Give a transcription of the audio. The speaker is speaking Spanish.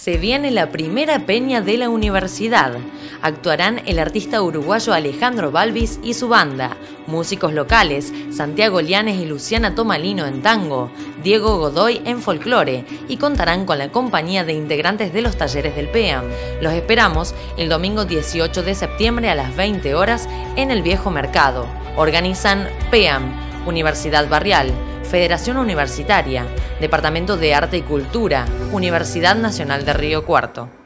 Se viene la primera peña de la universidad. Actuarán el artista uruguayo Alejandro Balvis y su banda, músicos locales, Santiago Lianes y Luciana Tomalino en tango, Diego Godoy en folclore y contarán con la compañía de integrantes de los talleres del PEAM. Los esperamos el domingo 18 de septiembre a las 20 horas en el Viejo Mercado. Organizan PEAM, Universidad Barrial, Federación Universitaria, Departamento de Arte y Cultura, Universidad Nacional de Río Cuarto.